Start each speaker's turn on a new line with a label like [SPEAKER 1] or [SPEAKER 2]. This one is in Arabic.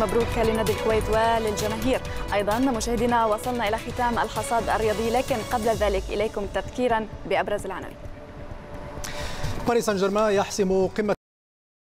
[SPEAKER 1] مبروك لنادي الكويت وللجماهير. أيضا مشاهدينا وصلنا إلى ختام الحصاد الرياضي لكن قبل ذلك إليكم تذكيرا بأبرز العناوين.
[SPEAKER 2] باريس سان جيرمان يحسم قمة